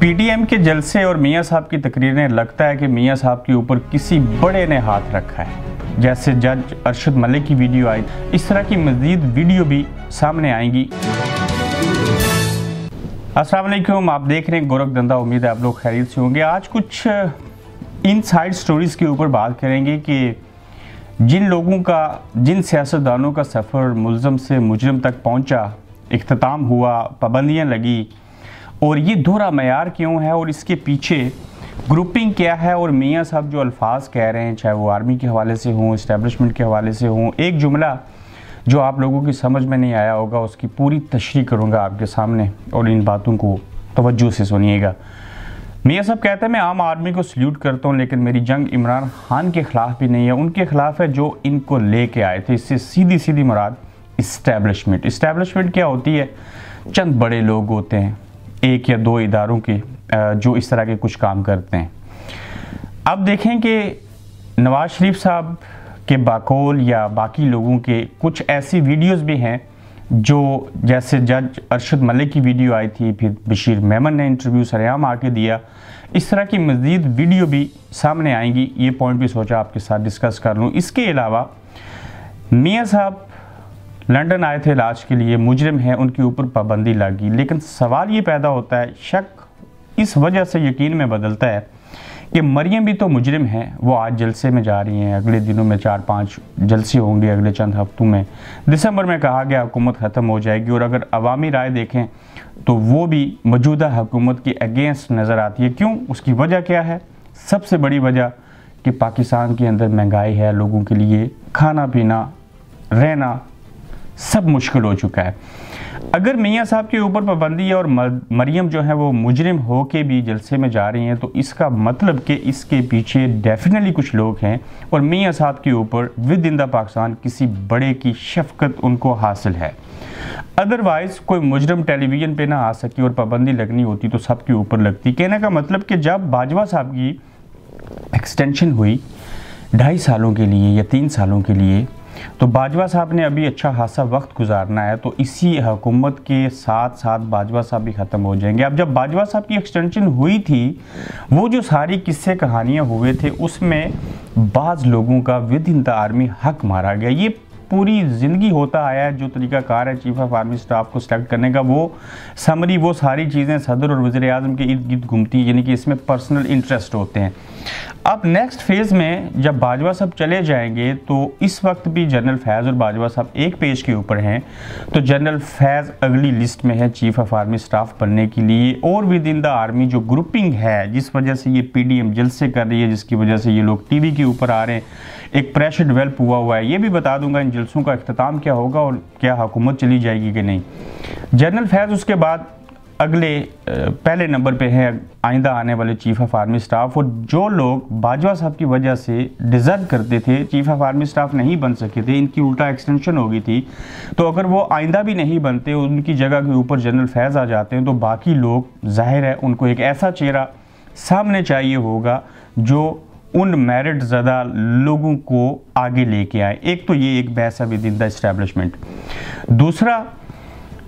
PTM के जलसे और मियाँ साहब की तकरीरें, लगता है कि मियाँ साहब के ऊपर किसी बड़े ने हाथ रखा है। जैसे जज अरशद मलिक की वीडियो आई, इस तरह की मजीद वीडियो भी सामने आएँगी। वालेकुम, आप देख रहे हैं गोरख धंधा, उम्मीद है आप लोग खैरियत से होंगे। आज कुछ इन साइड स्टोरीज़ के ऊपर बात करेंगे कि जिन लोगों का, जिन सियासतदानों का सफ़र मुलम से मुजरम तक पहुँचा अख्ताम हुआ, पाबंदियाँ लगी और ये दोहरा मैार क्यों है और इसके पीछे ग्रुपिंग क्या है और मियाँ साहब जो अल्फाज कह रहे हैं, चाहे वो आर्मी के हवाले से हों इस्टेब्लिशमेंट के हवाले से हों, एक जुमला जो आप लोगों की समझ में नहीं आया होगा, उसकी पूरी तशरी करूँगा आपके सामने और इन बातों को तवज्जो से सुनिएगा। मियाँ साहब कहते हैं, मैं आम आदमी को सल्यूट करता हूँ, लेकिन मेरी जंग इमरान खान के ख़िलाफ़ भी नहीं है। उनके ख़िलाफ़ है जो इनको ले कर आए थे। इससे सीधी सीधी मुराद इस्टेब्लिशमेंट इस्टेब्लिशमेंट क्या होती है? चंद बड़े लोग होते हैं। एक या दो इदारों के जो इस तरह के कुछ काम करते हैं। अब देखें कि नवाज़ शरीफ साहब के बाकौल या बाकी लोगों के कुछ ऐसी वीडियोस भी हैं, जो जैसे जज अरशद मलिक की वीडियो आई थी, फिर बशीर मेमन ने इंटरव्यू, सरेआम आके दिया। इस तरह की मज़ीद वीडियो भी सामने आएँगी, ये पॉइंट भी सोचा आपके साथ डिस्कस कर लूँ। इसके अलावा मियाँ साहब लंदन आए थे इलाज के लिए, मुजरिम हैं, उनके ऊपर पाबंदी लगी। लेकिन सवाल ये पैदा होता है, शक इस वजह से यकीन में बदलता है कि मरियम भी तो मुजरिम हैं। वो आज जलसे में जा रही हैं। अगले दिनों में चार पाँच जलसे होंगे अगले चंद हफ्तों में। दिसंबर में कहा गया, हुकूमत ख़त्म हो जाएगी। और अगर अवामी राय देखें तो वो भी मौजूदा हुकूमत के अगेंस्ट नज़र आती है। क्यों? उसकी वजह क्या है? सबसे बड़ी वजह कि पाकिस्तान के अंदर महँगाई है, लोगों के लिए खाना पीना रहना सब मुश्किल हो चुका है। अगर मियाँ साहब के ऊपर पाबंदी है और मरियम जो है वो मुजरिम हो के भी जलसे में जा रही हैं तो इसका मतलब कि इसके पीछे डेफिनेटली कुछ लोग हैं और मियाँ साहब के ऊपर विद इन द पाकिस्तान किसी बड़े की शफकत उनको हासिल है। अदरवाइज़ कोई मुजरम टेलीविज़न पे ना आ सकी और पाबंदी लगनी होती तो सबके ऊपर लगती। कहने का मतलब कि जब बाजवा साहब की एक्सटेंशन हुई, ढाई सालों के लिए या तीन सालों के लिए तो बाजवा साहब ने अभी अच्छा खासा वक्त गुजारना है तो इसी हुकूमत के साथ साथ बाजवा साहब भी ख़त्म हो जाएँगे। अब जब बाजवा साहब की एक्सटेंशन हुई थी, वो जो सारी किस्से कहानियाँ हुए थे, उसमें बाज़ लोगों का विद इन द आर्मी हक मारा गया। ये पूरी ज़िंदगी होता आया है, जो तरीका कार है चीफ ऑफ़ आर्मी स्टाफ को सिलेक्ट करने का, वो समरी वो सारी चीज़ें सदर और वज़ी अजम के इर्द गिर्द घूमती यानी कि इसमें पर्सनल इंटरेस्ट होते हैं। अब नेक्स्ट फ़ेज़ में जब बाजवा साहब चले जाएँगे तो इस वक्त भी जनरल फैज़ और बाजवा साहब एक पेज के ऊपर हैं तो जनरल फैज़ अगली लिस्ट में है चीफ ऑफ़ आर्मी स्टाफ बनने के लिए, और विद इन द आर्मी जो ग्रुपिंग है, जिस वजह से ये पीडीएम जलसे कर रही है, जिसकी वजह से ये लोग टीवी के ऊपर आ रहे हैं, एक प्रेशर डेवलप हुआ हुआ है, ये भी बता दूँगा इन जलसों का अख्ताम क्या होगा और क्या हुकूमत चली जाएगी कि नहीं? जनरल फैज़ उसके बाद अगले पहले नंबर पे है आइंदा आने वाले चीफ ऑफ़ आर्मी स्टाफ और जो लोग बाजवा साहब की वजह से डिज़र्व करते थे चीफ ऑफ़ आर्मी स्टाफ नहीं बन सके थे, इनकी उल्टा एक्सटेंशन हो गई थी तो अगर वो आइंदा भी नहीं बनते, उनकी जगह के ऊपर जनरल फैज़ आ जाते हैं तो बाकी लोग, ज़ाहिर है, उनको एक ऐसा चेहरा सामने चाहिए होगा जो उन मेरिट ज़्यादा लोगों को आगे लेके आए। एक तो ये, एक बहस है विद द इस्टेब्लिशमेंट दूसरा,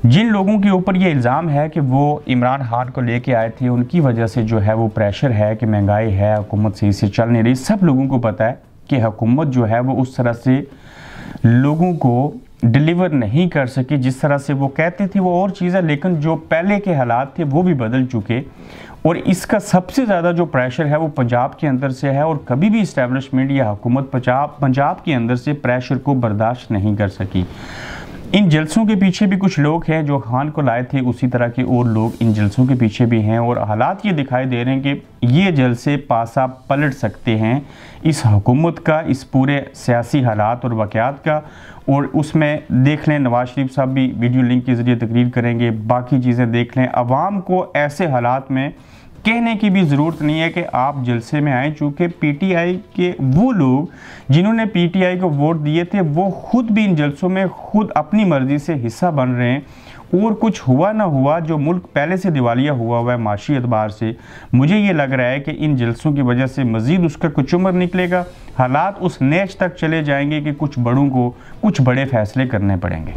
जिन लोगों के ऊपर ये इल्ज़ाम है कि वो इमरान खान को लेके आए थे, उनकी वजह से जो है वो प्रेशर है कि महँगाई है, हुकूमत सही से चल नहीं रही। सब लोगों को पता है कि हुकूमत जो है वो उस तरह से लोगों को डिलीवर नहीं कर सकी, जिस तरह से वो कहते थे वो और चीज़ है लेकिन जो पहले के हालात थे वो भी बदल चुके। और इसका सबसे ज़्यादा जो प्रेशर है वो पंजाब के अंदर से है, और कभी भी इस्टेबलिशमेंट या हुकूमत पंजाब पंजाब के अंदर से प्रेशर को बर्दाश्त नहीं कर सकी। इन जलसों के पीछे भी कुछ लोग हैं, जो खान को लाए थे, उसी तरह के और लोग इन जलसों के पीछे भी हैं और हालात ये दिखाई दे रहे हैं कि ये जलसे पासा पलट सकते हैं। इस हुकूमत का, इस पूरे सियासी हालात और वाक़ात का, और उसमें देख लें, नवाज़ शरीफ साहब भी वीडियो लिंक के ज़रिए तकरीर करेंगे। बाकी चीज़ें देख लें। आवाम को ऐसे हालात में कहने की भी ज़रूरत नहीं है कि आप जलसे में आए, चूँकि पीटीआई के वो लोग जिन्होंने पीटीआई को वोट दिए थे, वो खुद भी इन जलसों में खुद अपनी मर्ज़ी से हिस्सा बन रहे हैं। और कुछ हुआ ना हुआ, जो मुल्क पहले से दिवालिया हुआ हुआ है माशी अतबार से, मुझे ये लग रहा है कि इन जलसों की वजह से मज़ीद उसका कुछ उम्र निकलेगा। हालात उस नेच तक चले जाएँगे कि कुछ बड़ों को कुछ बड़े फैसले करने पड़ेंगे।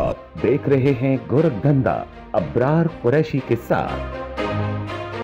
आप देख रहे हैं गोरखधंधा अब्रार कुरैशी के साथ।